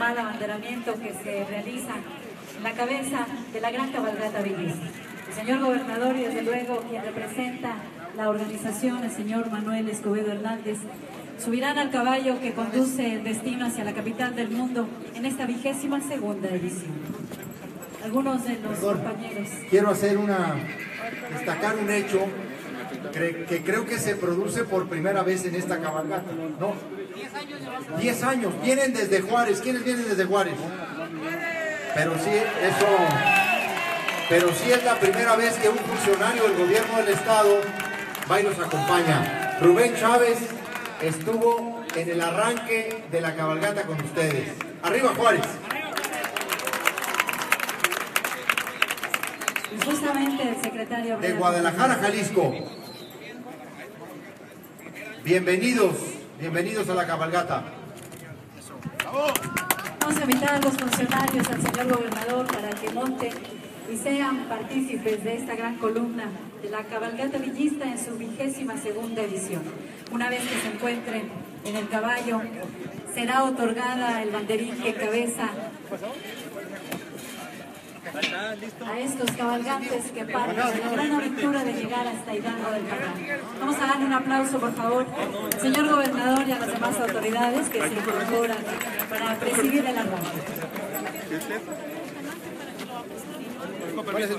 formal abanderamiento que se realiza en la cabeza de la gran cabalgata villista. El señor gobernador y desde luego quien representa la organización, el señor Manuel Escobedo Hernández, subirán al caballo que conduce el destino hacia la capital del mundo en esta vigésima segunda edición. Algunos de los compañeros. Quiero hacer una, destacar un hecho que creo que se produce por primera vez en esta cabalgata. No, 10 años. Vienen desde Juárez. ¿Quiénes vienen desde Juárez? Pero sí, eso. Pero sí es la primera vez que un funcionario del gobierno del estado va y nos acompaña. Rubén Chávez estuvo en el arranque de la cabalgata con ustedes. Arriba Juárez. justamente el secretario de Guadalajara, Jalisco. Bienvenidos, bienvenidos a la cabalgata. Vamos a invitar a los funcionarios, al señor gobernador, para que monten y sean partícipes de esta gran columna de la cabalgata villista en su vigésima segunda edición. Una vez que se encuentren en el caballo, será otorgada el banderín que encabeza a estos cabalgantes que parten la gran aventura de llegar hasta Hidalgo del Parral. Vamos a darle un aplauso, por favor, al señor gobernador y a las demás autoridades que se incorporan para presidir el arranque. ¿Cuál es el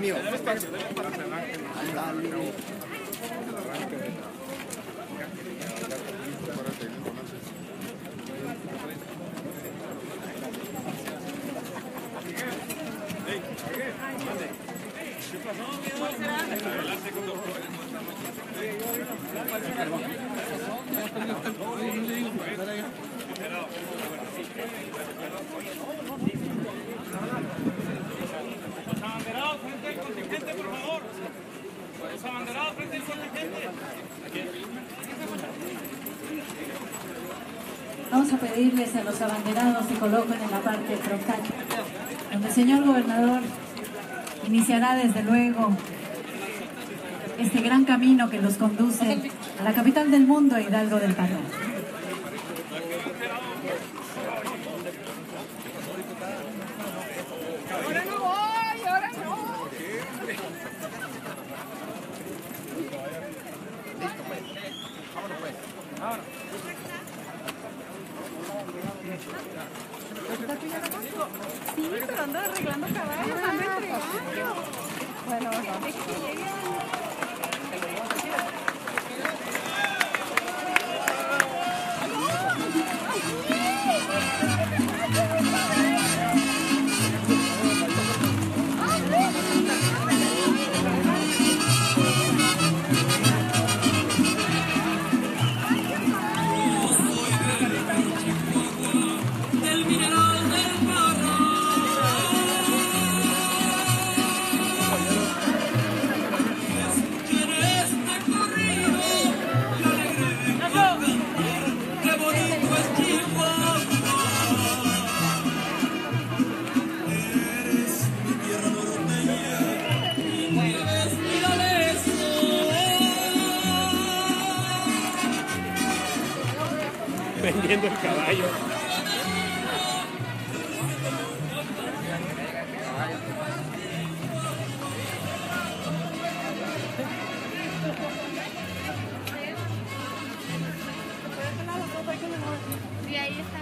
Vamos a pedirles a los abanderados que coloquen en la parte troncal, donde el señor gobernador iniciará desde luego este gran camino que los conduce a la capital del mundo, Hidalgo del Parral. Sí, pero ando arreglando caballos. Bueno, bueno. corriendo el caballo. Sí, ahí está.